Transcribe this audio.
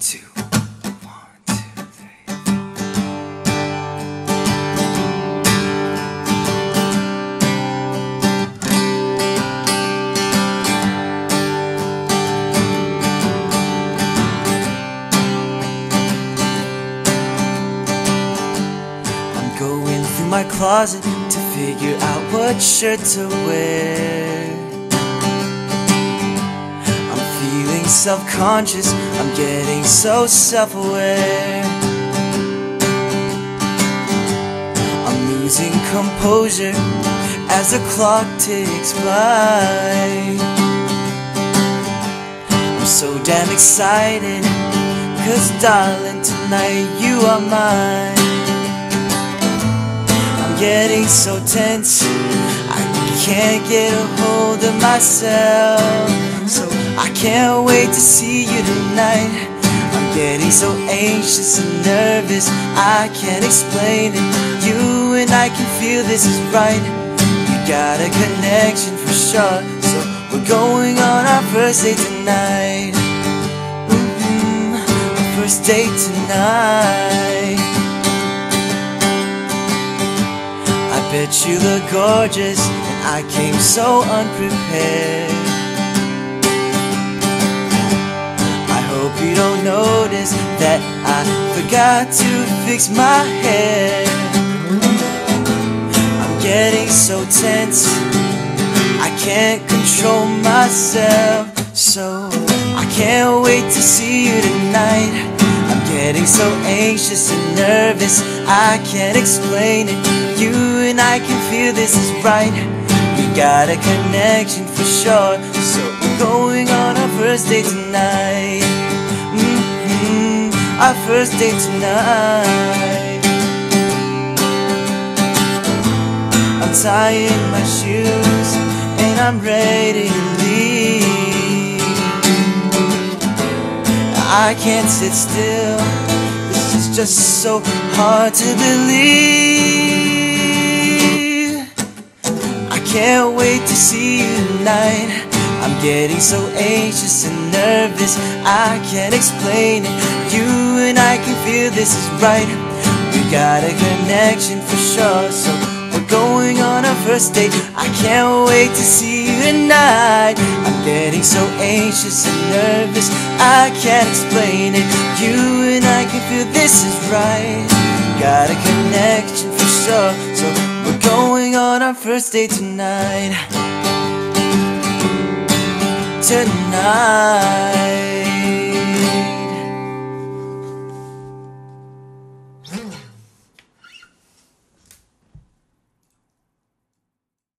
two, one, two, three. I'm going through my closet to figure out what shirt to wear. Feeling self conscious, I'm getting so self aware. I'm losing composure as the clock ticks by. I'm so damn excited, cause darling, tonight you are mine. I'm getting so tense, I can't get a hold of myself. So I can't wait to see you tonight. I'm getting so anxious and nervous, I can't explain it. You and I can feel this is right. We got a connection for sure, so we're going on our first date tonight. Mhm, our first date tonight. Bet you look gorgeous, and I came so unprepared. I hope you don't notice that I forgot to fix my hair. I'm getting so tense, I can't control myself. So I can't wait to see you tonight. So anxious and nervous, I can't explain it. You and I can feel this is right. We got a connection for sure. So we're going on our first date tonight. hmm Our first date tonight. I'm tying my shoes and I'm ready to leave. I can't sit still. Is just so hard to believe. I can't wait to see you tonight. I'm getting so anxious and nervous. I can't explain it. You and I can feel this is right. We got a connection for sure. So we're going on our first date. I can't wait to see tonight. I'm getting so anxious and nervous. I can't explain it. You and I can feel this is right. Got a connection for sure. So we're going on our first date tonight. Tonight.